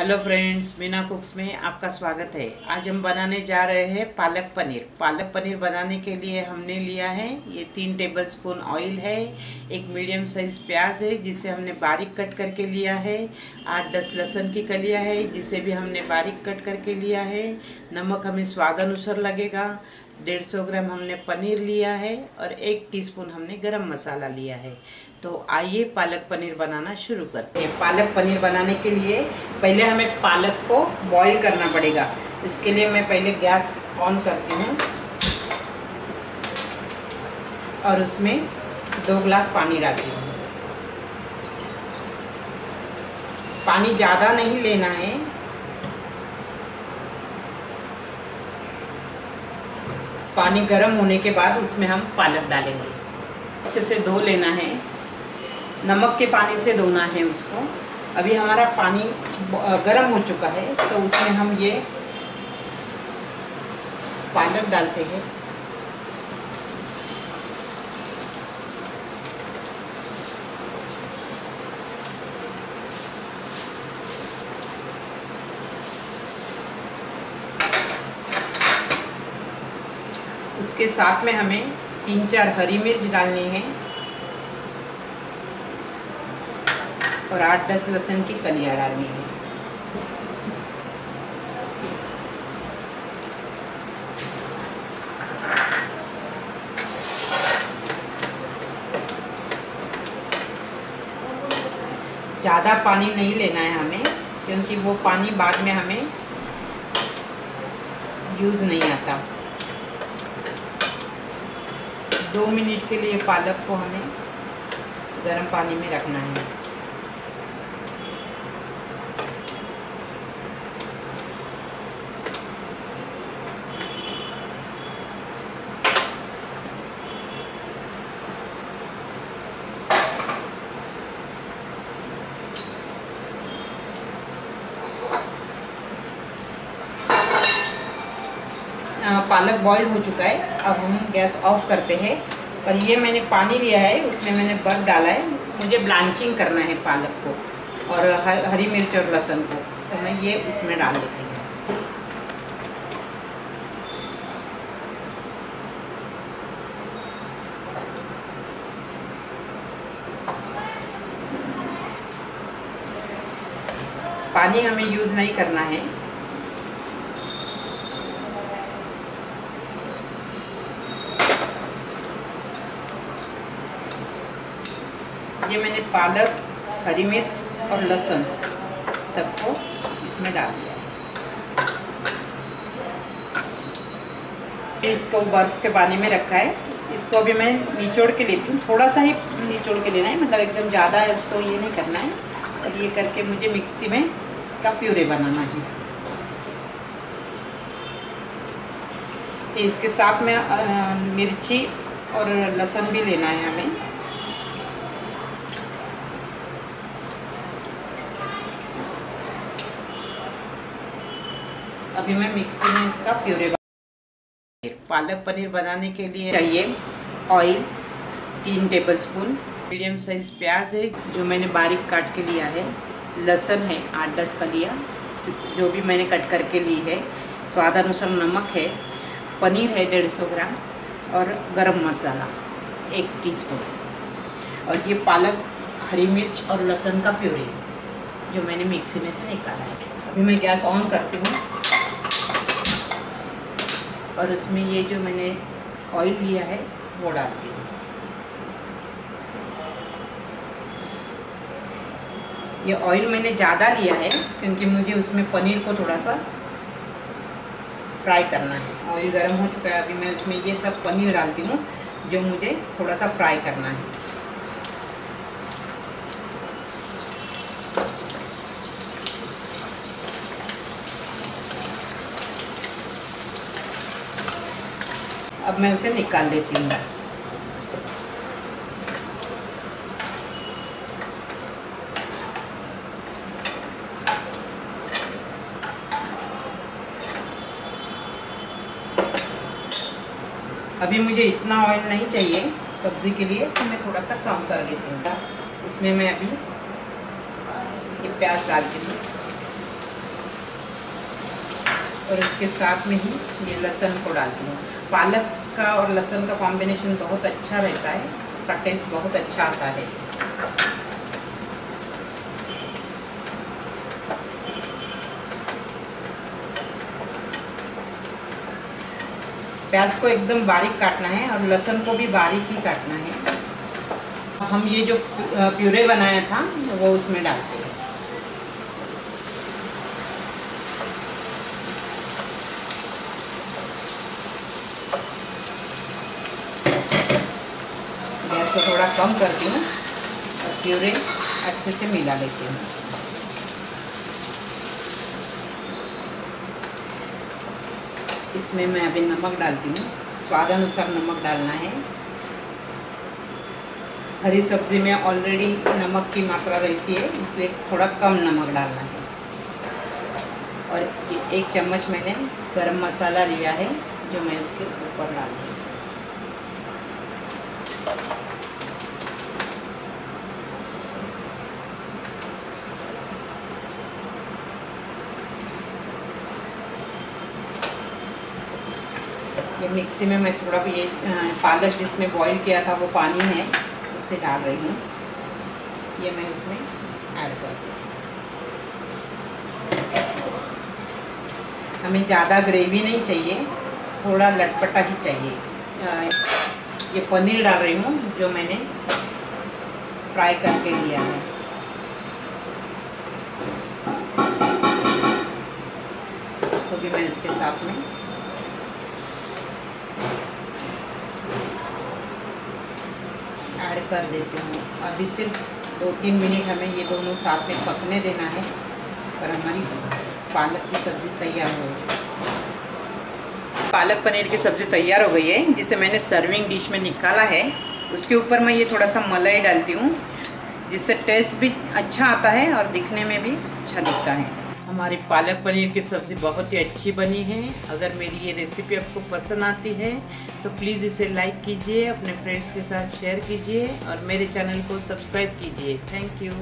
Hello friends, Meena कुक्स में आपका स्वागत है। आज हम बनाने जा रहे हैं पालक पनीर। पालक पनीर बनाने के लिए हमने लिया है, ये तीन टेबल स्पून ऑयल है, एक मीडियम साइज़ प्याज है, जिसे हमने बारीक कट करके लिया है, आठ दस लहसुन की कलिया है, जिसे भी हमने बारीक कट करके लिया है, नमक हमें स्वाद अनुसार लगेगा, डेढ़ सौ ग्राम हमने पनीर लिया है, और एक टीस्पून हमने गरम मसाला लिया है। तो आइए पालक पनीर बनाना शुरू करते हैं। पालक पनीर बनाने के लिए पहले हमें पालक को बॉईल करना पड़ेगा। इसके लिए मैं पहले गैस ऑन करती हूँ। और उसमें दो ग्लास पानी डालती हूँ। पानी ज़्यादा नहीं लेना है। पानी गर्म होने के बाद उसमें हम पालक डालेंगे। अच्छे से धो लेना है। नमक के पानी से धोना है उसको। अभी हमारा पानी गर्म हो चुका है तो उसमें हम ये पालक डालते हैं। उसके साथ में हमें तीन चार हरी मिर्च डालनी है। और आठ दस लहसुन की कलियाँ डालनी है। ज़्यादा पानी नहीं लेना है हमें, क्योंकि वो पानी बाद में हमें यूज़ नहीं आता। दो मिनट के लिए पालक को हमें गर्म पानी में रखना है। पालक बॉईल हो चुका है। अब हम गैस ऑफ़ करते हैं। और ये मैंने पानी लिया है, उसमें मैंने बर्फ़ डाला है। मुझे ब्लांचिंग करना है पालक को और हरी मिर्च और लहसुन को। तो मैं ये उसमें डाल देती हूँ। पानी हमें यूज़ नहीं करना है। ये मैंने पालक, हरी मिर्च और लहसुन सबको इसमें डाल दिया। इसको बर्फ़ के पानी में रखा है। इसको अभी मैं निचोड़ के लेती हूँ। थोड़ा सा ही निचोड़ के लेना है मतलब एकदम ज़्यादा है, उसको ये नहीं करना है। और ये करके मुझे मिक्सी में इसका प्यूरे बनाना है। इसके साथ में मिर्ची और लहसुन भी लेना है हमें। अभी मैं मिक्सी में इसका प्यूरे पालक पनीर बनाने के लिए चाहिए ऑयल तीन टेबल स्पून मीडियम साइज़ प्याज है, जो मैंने बारीक काट के लिया है। लहसुन है, आठ दस कलिया, जो भी मैंने कट करके ली है। स्वाद अनुसार नमक है। पनीर है डेढ़ सौ ग्राम और गरम मसाला एक टीस्पून और ये पालक, हरी मिर्च और लहसुन का प्यूरी जो मैंने मिक्सी में से निकाला है। अभी मैं गैस ऑन करती हूँ। और उसमें ये जो मैंने ऑयल लिया है, वो डालती हूँ ये ऑयल मैंने ज़्यादा लिया है, क्योंकि मुझे उसमें पनीर को थोड़ा सा फ्राई करना है। ऑयल गर्म हो चुका है, अभी मैं उसमें ये सब पनीर डालती हूँ, जो मुझे थोड़ा सा फ्राई करना है। अब मैं उसे निकाल लेती हूँ। अभी मुझे इतना ऑयल नहीं चाहिए सब्ज़ी के लिए तो मैं थोड़ा सा कम कर लेती हूँ। उसमें मैं अभी ये प्याज डाल डालती हूँ। और इसके साथ में ही ये लहसुन को डालती हूँ। पालक का और लहसुन का कॉम्बिनेशन बहुत अच्छा रहता है। उसका टेस्ट बहुत अच्छा आता है। प्याज को एकदम बारीक काटना है और लहसुन को भी बारीक ही काटना है। हम ये जो प्यूरे बनाया था, वो उसमें डालते हैं गैस को थोड़ा कम करती हूँ और प्यूरे अच्छे से मिला लेती हूँ। इसमें मैं अभी नमक डालती हूँ। स्वाद अनुसार नमक डालना है। हरी सब्ज़ी में ऑलरेडी नमक की मात्रा रहती है, इसलिए थोड़ा कम नमक डालना है। और एक चम्मच मैंने गरम मसाला लिया है, जो मैं उसके ऊपर डाल ये मिक्सी में मैं थोड़ा ये पालक जिसमें बॉईल किया था वो पानी है, उसे डाल रही हूँ। ये मैं उसमें ऐड कर दी हमें ज़्यादा ग्रेवी नहीं चाहिए, थोड़ा लटपटा ही चाहिए। ये पनीर डाल रही हूँ, जो मैंने फ्राई करके लिया है। इसको भी मैं इसके साथ में ऐड कर देती हूँ। अभी सिर्फ़ दो तीन मिनट हमें ये दोनों साथ में पकने देना है और हमारी पालक की सब्ज़ी तैयार हो गई। पालक पनीर की सब्ज़ी तैयार हो गई है, जिसे मैंने सर्विंग डिश में निकाला है। उसके ऊपर मैं ये थोड़ा सा मलाई डालती हूँ, जिससे टेस्ट भी अच्छा आता है और दिखने में भी अच्छा दिखता है। हमारी पालक पनीर की सब्ज़ी बहुत ही अच्छी बनी है। अगर मेरी ये रेसिपी आपको पसंद आती है तो प्लीज़ इसे लाइक कीजिए, अपने फ्रेंड्स के साथ शेयर कीजिए और मेरे चैनल को सब्सक्राइब कीजिए। Thank you